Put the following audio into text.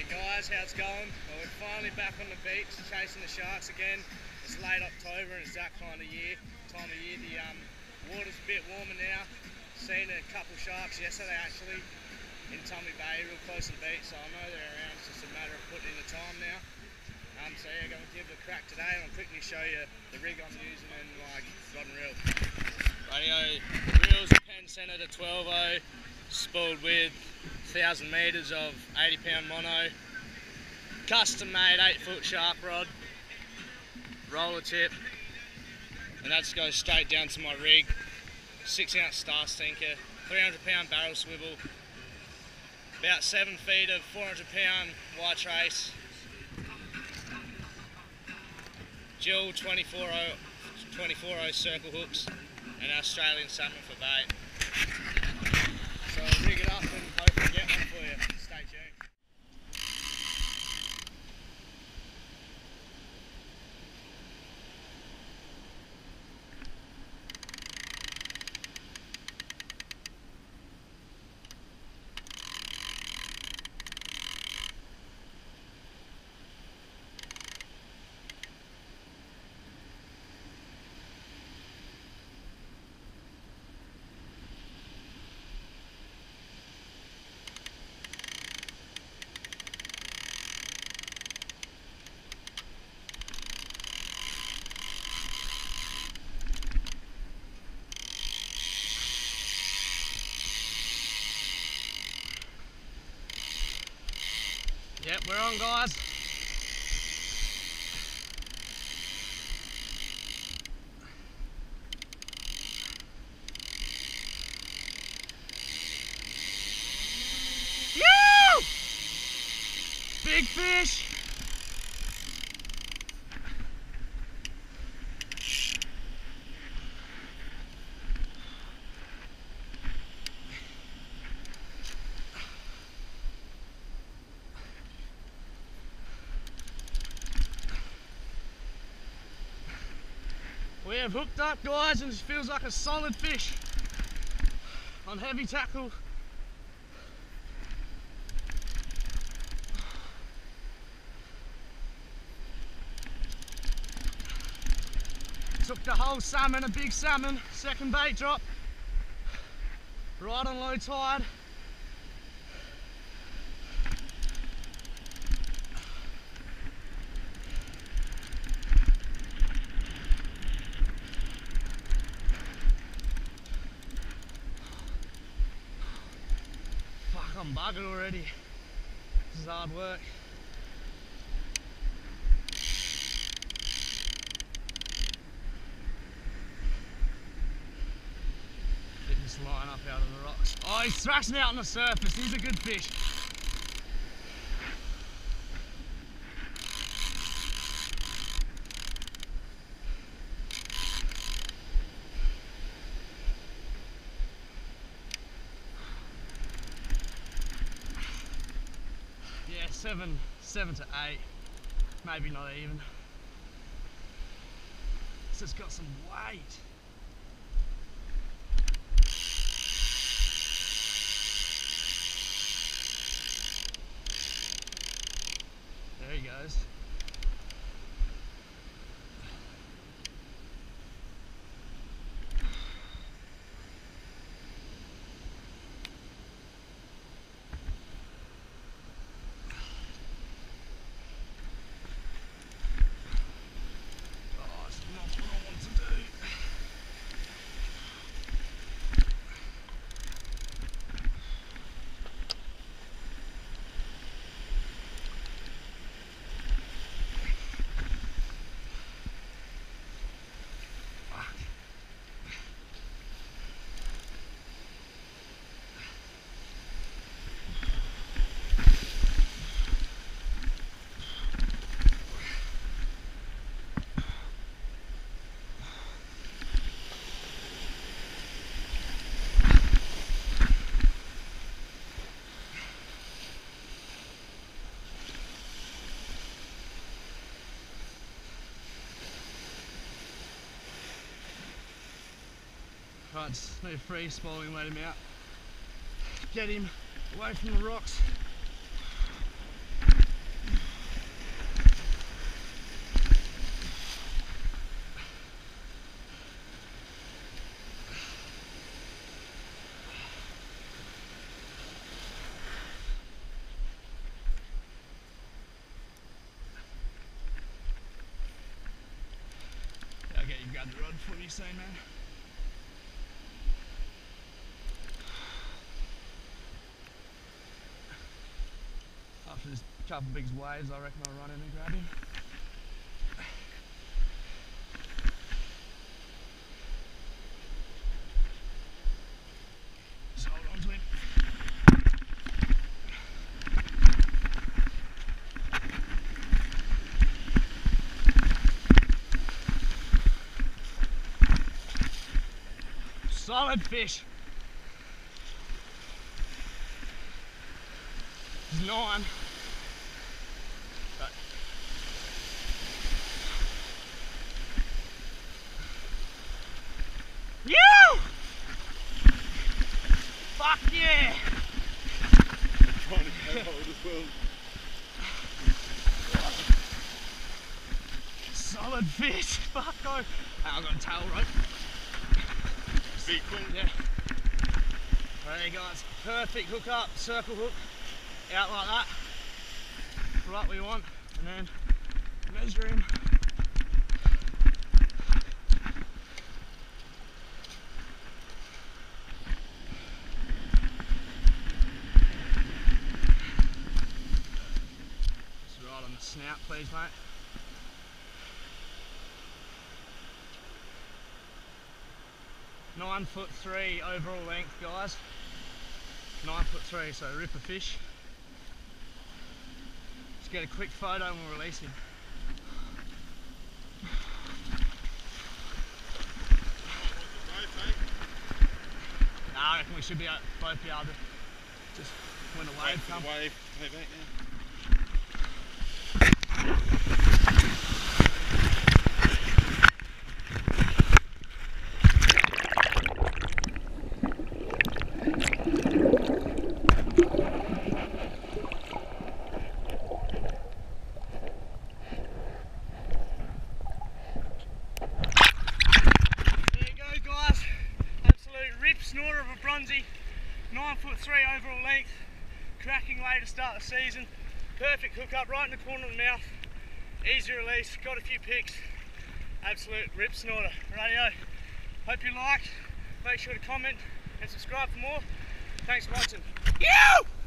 Hey guys, how's it going? Well, we're finally back on the beach chasing the sharks again. It's late October and it's that kind of year, time of year. The um, water's a bit warmer now. Seen a couple sharks yesterday actually in Tommy Bay, real close to the beach, so I know they're around. It's just a matter of putting in the time now. Um, so yeah, I'm going to give it a crack today and I'll quickly show you the rig I'm using and like rod and reel. Radio reels Penn Senator 12 spooled with 1000 metres of 80 pound mono, custom made 8 foot shark rod, roller tip, and that goes straight down to my rig. 6 ounce star sinker, 300 pound barrel swivel, about 7 feet of 400 pound wire trace, Jill 24 24 circle hooks, and Australian salmon for bait. So rig it up and hopefully get one for you. Stay tuned. Yep, we're on guys. Big fish. We have hooked up guys and it feels like a solid fish on heavy tackle. Took the whole salmon, a big salmon, second bait drop, right on low tide. Fuck, I'm buggered already. This is hard work. Get this line up out of the rocks. Oh, he's thrashing out on the surface. He's a good fish. Yeah, seven, seven to eight. Maybe not even. This has got some weight. yards. No free spooling, let him out. Get him away from the rocks. Okay, you got the rod for me same man. After this couple big waves, I reckon I'll run in and grab him. Solid fish. He's. But- You! Fuck yeah! Trying to get hold as well. Solid fish. Fuck oh. I've got a tail rope. Big one. Yeah. There you guys, perfect hook up, circle hook, out like that. Right we want, and then measure him. Snout please mate. Nine foot three overall length, guys. Nine foot three, so ripper fish. Let's get a quick photo and we'll release him. Nah, I reckon we should be a- both be able to just when the Wait wave comes. the wave. Yeah. There you go, guys. Absolute rip snorter of a bronzy. Nine foot three overall length. Cracking way to start the season. Perfect hook up right in the corner of the mouth. Easy release. Got a few picks. Absolute rip snorter. Radio. Hope you liked. Make sure to comment and subscribe for more. Thanks for watching. You!